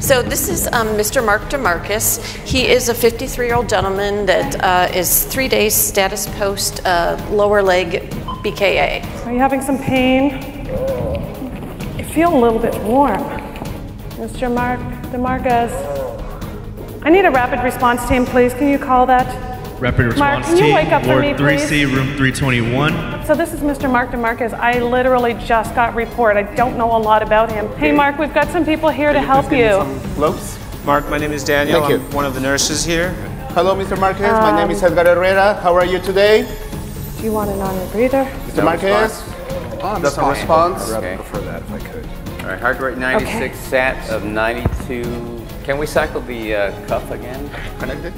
So this is um, Mr. Mark DeMarcus. He is a 53-year-old gentleman that uh, is three days status post uh, lower leg BKA. Are you having some pain? You feel a little bit warm. Mr. Mark DeMarcus. I need a rapid response team, please. Can you call that? Rapid Mark, response can you team, wake up for Ward me, 3C, room 321. So this is Mr. Mark DeMarcus. I literally just got report. I don't know a lot about him. Hey, Mark, we've got some people here to help you. Gloves. Mark, my name is Daniel. Thank you. I'm one of the nurses here. Hello, Mr. Marquez. My name is Edgar Herrera. How are you today? Do you want a non-rebreather? Mr. Marquez? That's a response. I'd rather prefer that if I could. All right, heart rate 96, Okay. sat of 92. Can we cycle the uh, cuff again? Connected.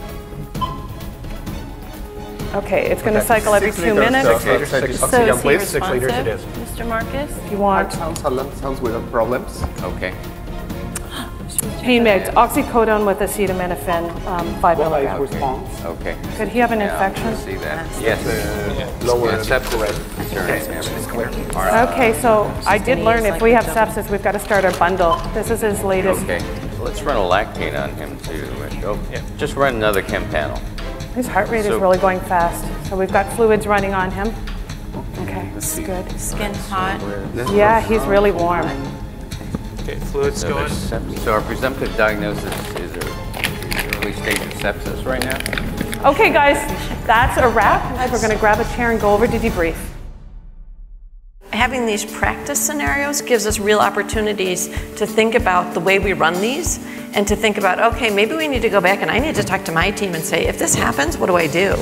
Okay, it's going to cycle every Six two minutes. so- Okay. six- So oxygen, is please. Six liters it is. Mr. Marcus? If you want Sounds, sounds without problems. Okay. pain meds, oxycodone with acetaminophen, um, five milligrams. response. Okay. Could he have an Yeah, I infection? see that. Yes. Lower Yeah, sepsis concerning It's him. clear. All right. Okay, so I did learn if we have sepsis, we've got to start our bundle. This is his latest. Okay. Let's run a lactate on him too. Oh, Just run another chem panel. His heart rate is really going fast. So we've got fluids running on him. Okay, that's good. Skin hot. Yeah, he's really warm. Okay, fluids So, going. so our presumptive diagnosis is a early stage of sepsis right now? Okay, guys, that's a wrap. We're going to grab a chair and go over to debrief. Having these practice scenarios gives us real opportunities to think about the way we run these and to think about, okay, maybe we need to go back and I need to talk to my team and say, if this happens, what do I do?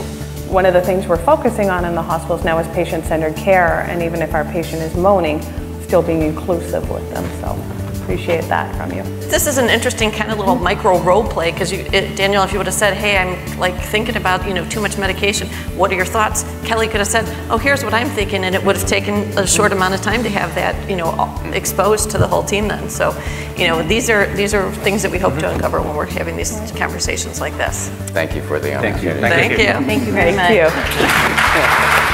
One of the things we're focusing on in the hospitals now is patient-centered care, and even if our patient is moaning, still being inclusive with them. So appreciate that from you. This is an interesting kind of little micro role play because you, it, Daniel, if you would have said, "Hey, I'm like thinking about you know too much medication. What are your thoughts?" Kelly could have said, "Oh, here's what I'm thinking," and it would have taken a short amount of time to have that you know exposed to the whole team. Then, so you know these are these are things that we hope to mm-hmm. uncover when we're having these conversations like this. Thank you for the opportunity. Thank you. Thank you very Thank you.